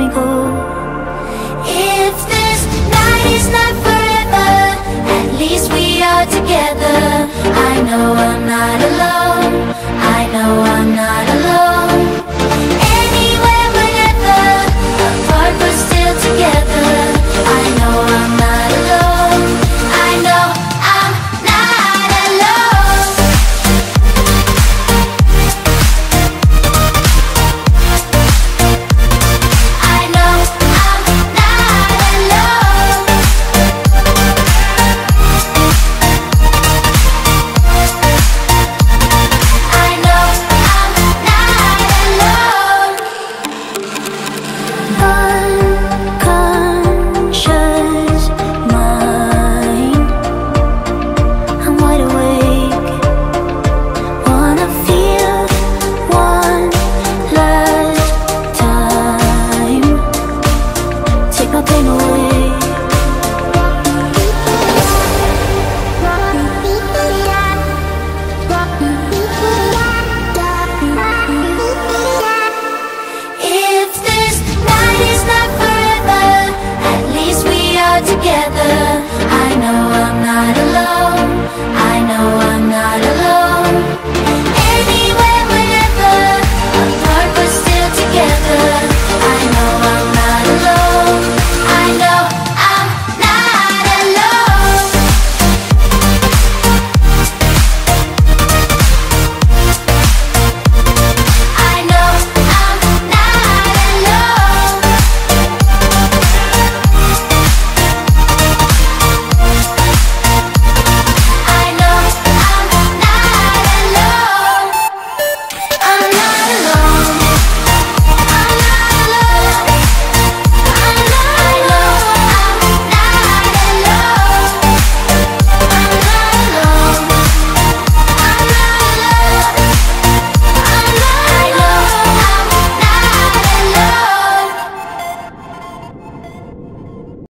me go together. I know I'm not alone. I know I'm not alone